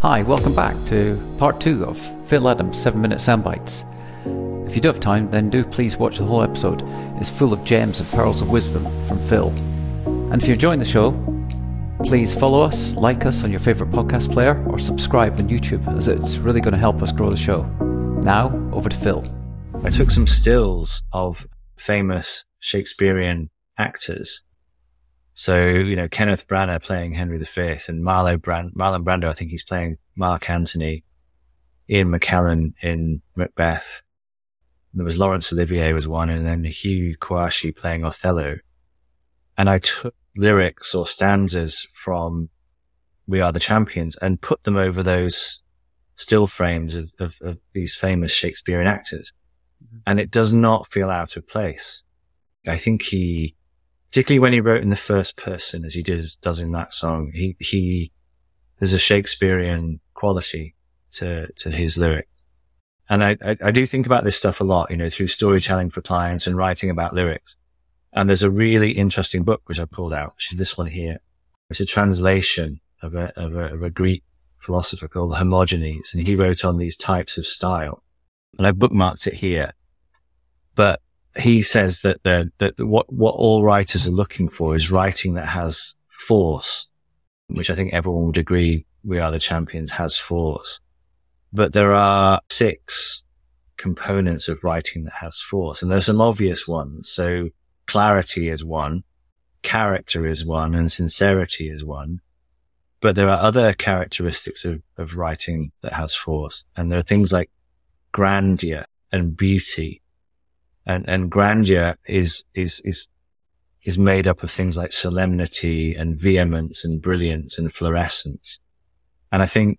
Hi, welcome back to part two of Phil Adams' 7 Minute Soundbites. If you do have time, then do please watch the whole episode. It's full of gems and pearls of wisdom from Phil. And if you're enjoying the show, please follow us, like us on your favourite podcast player, or subscribe on YouTube, as it's really going to help us grow the show. Now, over to Phil. I took some stills of famous Shakespearean actors so, you know, Kenneth Branagh playing Henry V and Marlo Brand- Marlon Brando, I think he's playing Mark Antony, Ian McKellen in Macbeth. There was Laurence Olivier was one and then Hugh Quarshie playing Othello. And I took lyrics or stanzas from We Are the Champions and put them over those still frames of, of, of these famous Shakespearean actors. Mm-hmm. And it does not feel out of place. I think he particularly when he wrote in the first person, as he does, does in that song. He, he, there's a Shakespearean quality to, to his lyric. And I, I, I do think about this stuff a lot, you know, through storytelling for clients and writing about lyrics. And there's a really interesting book which I pulled out, which is this one here. It's a translation of a, of a, of a Greek philosopher called Hermogenes, and he wrote on these types of style. And I've bookmarked it here. But he says that the, that what, what all writers are looking for is writing that has force, which I think everyone would agree we are the champions has force. But there are six components of writing that has force and there's some obvious ones. So clarity is one, character is one and sincerity is one. But there are other characteristics of, of writing that has force. And there are things like grandeur and beauty and, and grandeur is, is, is, is made up of things like solemnity and vehemence and brilliance and florescence. And I think,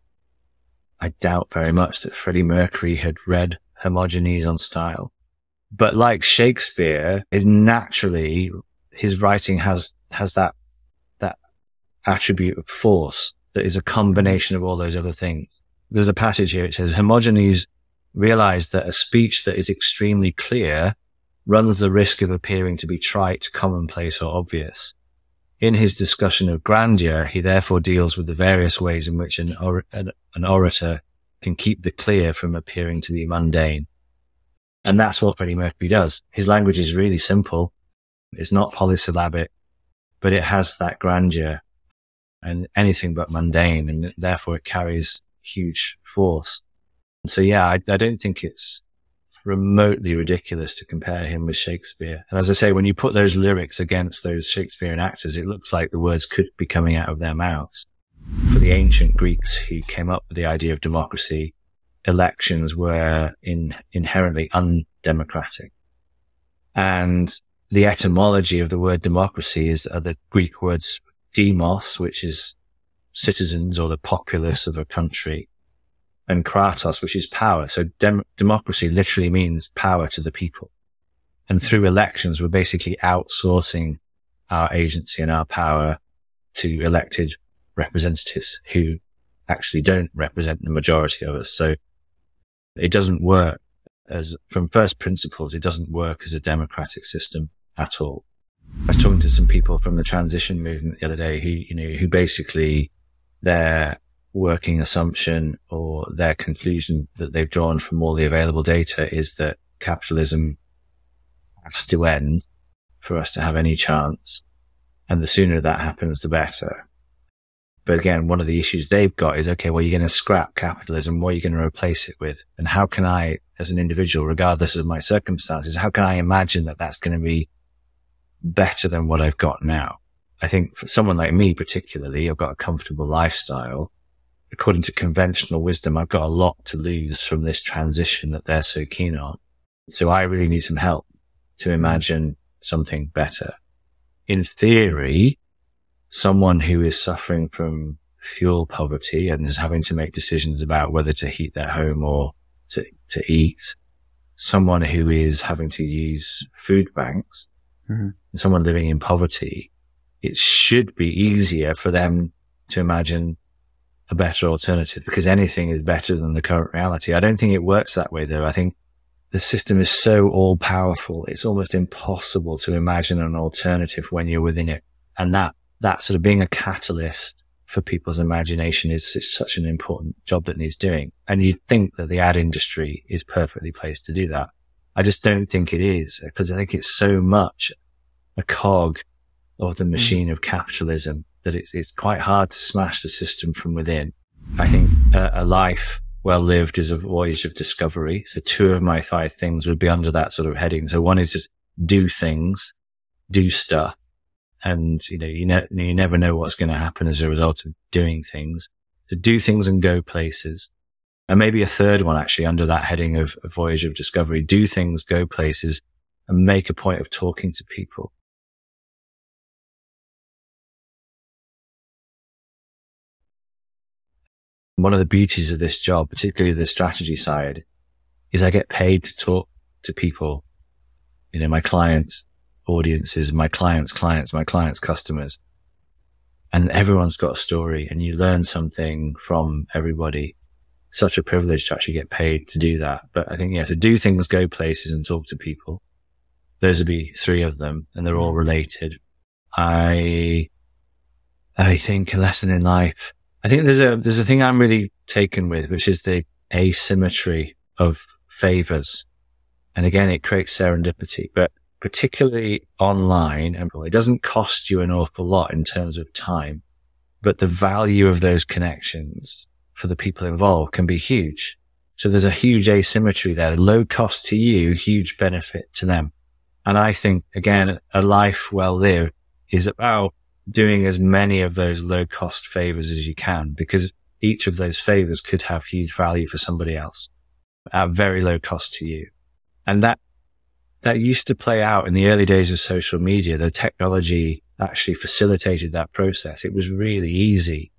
I doubt very much that Freddie Mercury had read Hermogenes on style. But like Shakespeare, it naturally, his writing has, has that, that attribute of force that is a combination of all those other things. There's a passage here. It says Hermogenes realized that a speech that is extremely clear runs the risk of appearing to be trite, commonplace, or obvious. In his discussion of grandeur, he therefore deals with the various ways in which an, or- an, an orator can keep the clear from appearing to be mundane. And that's what Freddie Mercury does. His language is really simple. It's not polysyllabic, but it has that grandeur and anything but mundane. And therefore it carries huge force. So yeah, I, I don't think it's remotely ridiculous to compare him with Shakespeare. And as I say, when you put those lyrics against those Shakespearean actors, it looks like the words could be coming out of their mouths. For the ancient Greeks who came up with the idea of democracy, elections were in, inherently undemocratic. And the etymology of the word democracy is the Greek words demos, which is citizens or the populace of a country, and kratos, which is power. So dem- democracy literally means power to the people. And through elections, we're basically outsourcing our agency and our power to elected representatives who actually don't represent the majority of us. So it doesn't work as from first principles. It doesn't work as a democratic system at all. I was talking to some people from the transition movement the other day who, you know, who basically their working assumption or their conclusion that they've drawn from all the available data is that capitalism has to end for us to have any chance. And the sooner that happens, the better. But again, one of the issues they've got is, okay, well, you're going to scrap capitalism. What are you going to replace it with? And how can I, as an individual, regardless of my circumstances, how can I imagine that that's going to be better than what I've got now? I think for someone like me, particularly, I've got a comfortable lifestyle according to conventional wisdom, I've got a lot to lose from this transition that they're so keen on. So I really need some help to imagine something better. In theory, someone who is suffering from fuel poverty and is having to make decisions about whether to heat their home or to, to eat, someone who is having to use food banks, mm-hmm. someone living in poverty, it should be easier for them to imagine a better alternative because anything is better than the current reality. I don't think it works that way though. I think the system is so all powerful. It's almost impossible to imagine an alternative when you're within it. And that, that sort of being a catalyst for people's imagination is, is such an important job that needs doing. And you'd think that the ad industry is perfectly placed to do that. I just don't think it is because I think it's so much a cog of the hmm. machine mm. of capitalism that it's, it's quite hard to smash the system from within. I think a, a life well lived is a voyage of discovery. So two of my five things would be under that sort of heading. So one is just do things, do stuff. And, you know, you, ne- you never know what's going to happen as a result of doing things. So do things and go places. And maybe a third one actually under that heading of a voyage of discovery, do things, go places and make a point of talking to people. One of the beauties of this job, particularly the strategy side, is I get paid to talk to people, you know, my clients, audiences, my clients' clients, my clients' customers. And everyone's got a story and you learn something from everybody. Such a privilege to actually get paid to do that. But I think, yeah, to do things, go places and talk to people. Those would be three of them and they're all related. I, I think a lesson in life I think there's a there's a thing I'm really taken with, which is the asymmetry of favors. And again, it creates serendipity, but particularly online, and it doesn't cost you an awful lot in terms of time, but the value of those connections for the people involved can be huge. So there's a huge asymmetry there. Low cost to you, huge benefit to them. And I think again, a life well lived is about doing as many of those low cost favors as you can because each of those favors could have huge value for somebody else at very low cost to you. And that, that used to play out in the early days of social media. The technology actually facilitated that process. It was really easy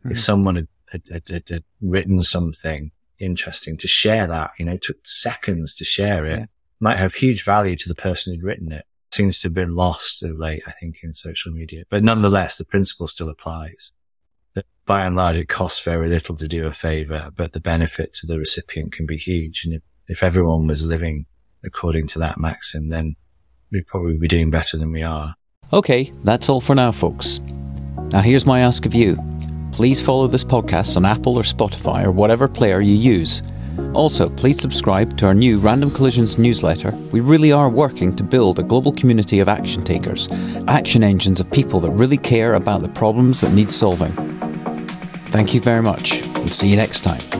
mm-hmm. if hmm. someone had, had, had, had, written something interesting to share that, you know, took seconds to share it, yeah. might have huge value to the person who'd written it seems to have been lost of late, I think, in social media. But nonetheless, the principle still applies. That by and large, it costs very little to do a favor, but the benefit to the recipient can be huge. And if, if everyone was living according to that maxim, then we'd probably be doing better than we are. Okay, that's all for now, folks. Now, here's my ask of you. Please follow this podcast on Apple or Spotify or whatever player you use also, please subscribe to our new Random Collisions newsletter. We really are working to build a global community of action takers, action engines of people that really care about the problems that need solving. Thank you very much, and see you next time.